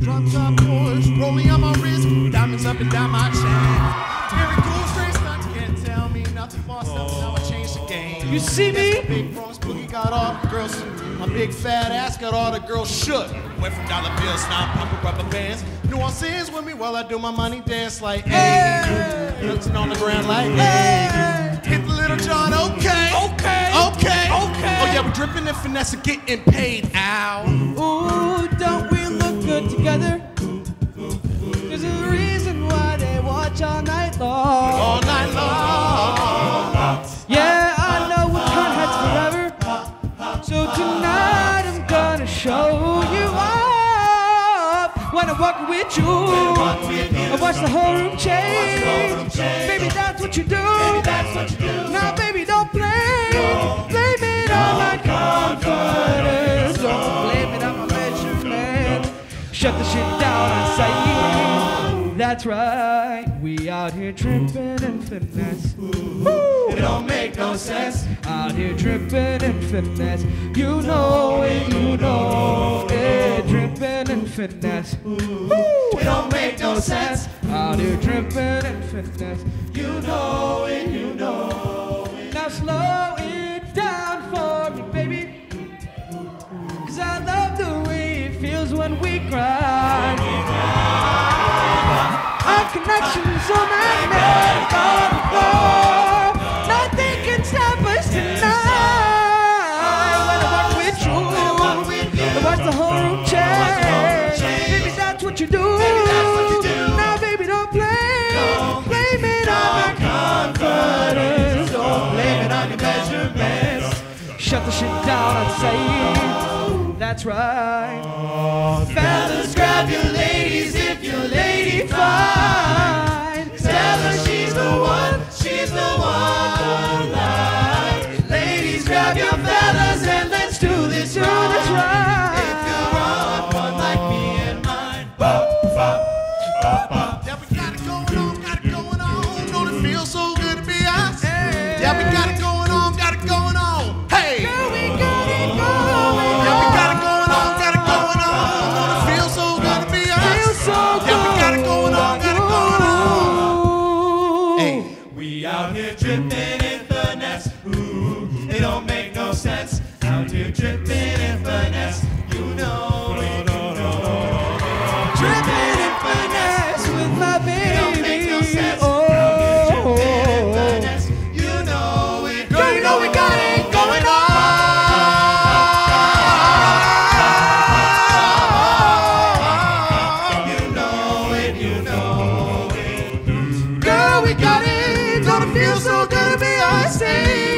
Drop top Porsche, rolling on my wrist, diamonds up and down my chain. Very cool, straight stunts, can't tell me nothing. Boss up, now I changed the game. You see me? Big Bronx boogie got all the girls. My big fat ass got all the girls shook. Went from dollar bills, now I'm pumping rubber bands. New Orleans with me while I do my money dance like hey. Looking on the ground like hey. Hit the little John, okay. Okay. Okay. Okay. Oh yeah, we're dripping in finesse and getting paid. Ow. Tonight I'm gonna show you up. When I walk with you, I watch the whole room change. Baby, that's what you do. Now, baby, don't blame. Blame it on my confidence. Don't blame it on my measurement. Shut the shit down and say, that's right. We out here tripping and finesse. Woo! Sense. Out here tripping and finesse. You know it, you know it. Tripping and finesse. Woo! It don't make no sense. Out here tripping and finesse. You know it, you know it. Now slow it down for me, baby. Cause I love the way it feels when we cry. Our connection's so measurements. Shut the shit down and say, that's right. Fellas, grab your dripping in finesse. Ooh, it don't make no sense. Out here dripping in finesse. You know it. Dripping in finesse with my Don't make no sense. Out dripping oh. in Oh. finesse. You know it. Girl, you know we got it going on. You know it. You know it. Girl, we got it assim.